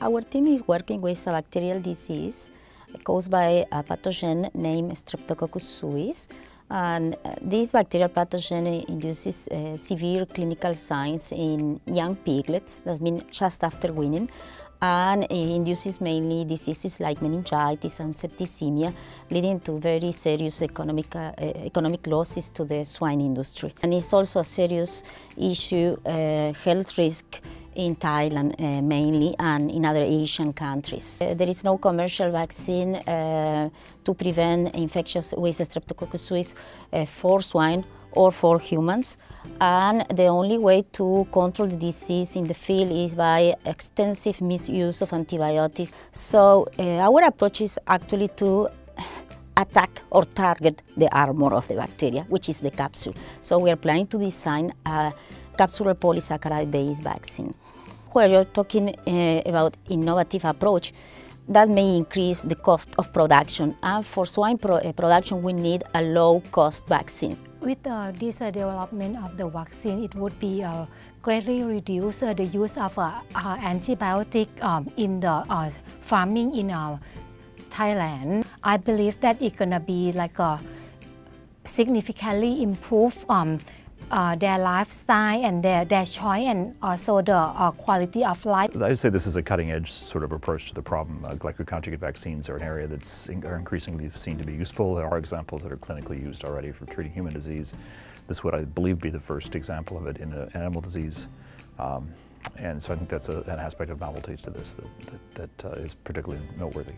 our team is working with a bacterial disease caused by a pathogen named Streptococcus suis. And uh, this bacterial pathogen induces uh, severe clinical signs in young piglets, that means just after weaning, and induces mainly diseases like meningitis and septicemia, leading to very serious economic, uh, economic losses to the swine industry. And it's also a serious issue, uh, health risk in Thailand uh, mainly and in other Asian countries. Uh, there is no commercial vaccine uh, to prevent infections with Streptococcus suis uh, for swine or for humans and the only way to control the disease in the field is by extensive misuse of antibiotics. So uh, our approach is actually to attack or target the armor of the bacteria, which is the capsule. So we are planning to design a capsular polysaccharide-based vaccine. Where you're talking uh, about innovative approach, that may increase the cost of production. And for swine pro uh, production, we need a low-cost vaccine. With uh, this uh, development of the vaccine, it would be uh, greatly reduce uh, the use of uh, antibiotic um, in the farming in Thailand. I believe that it's gonna be like a significantly improve um, uh, their lifestyle and their, their choice and also the uh, quality of life. I would say this is a cutting edge sort of approach to the problem. Uh, glycoconjugate vaccines are an area that's in, are increasingly seen to be useful. There are examples that are clinically used already for treating human disease. This would, I believe, be the first example of it in an animal disease. Um, and so I think that's a, an aspect of novelty to this that, that, that uh, is particularly noteworthy.